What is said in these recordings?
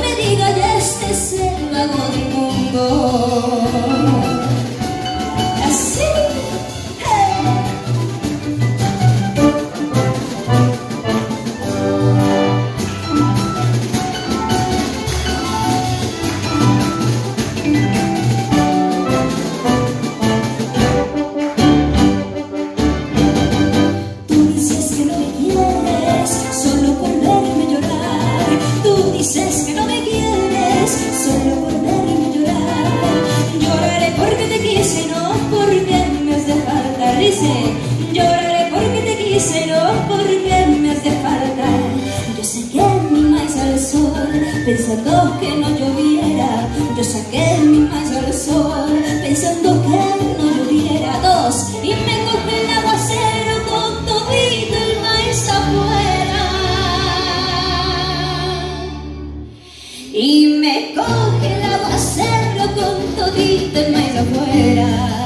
me diga ya este es el vago mundo. lloraré porque te quise, no porque me hace falta. Yo saqué mi maíz al sol, pensando que no lloviera. Yo saqué mi maíz al sol, pensando que no lloviera. Dos, y me cogió el aguacero con todito el maíz afuera. Y me coge el aguacero con todito el maíz afuera.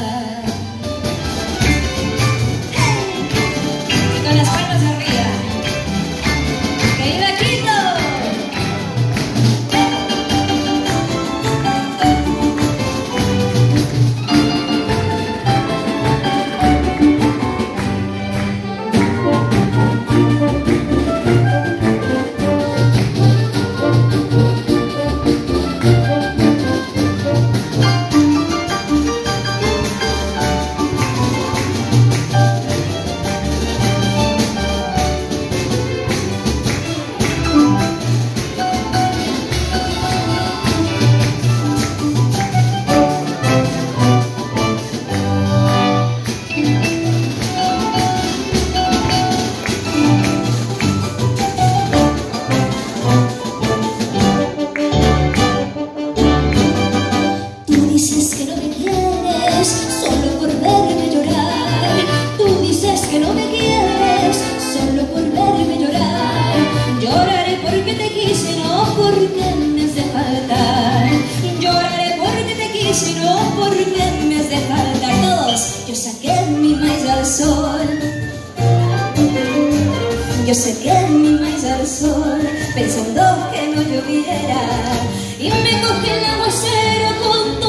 Yo sequé mi maíz al sol pensando que no lloviera. Y me cogí el agujero con todo